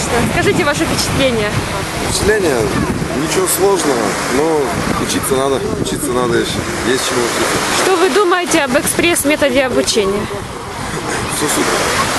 точно. Скажите ваше впечатление. Впечатление? Ничего сложного, но учиться надо, учиться надо еще. Есть чему учиться. Что вы думаете об экспресс-методе обучения? Все супер.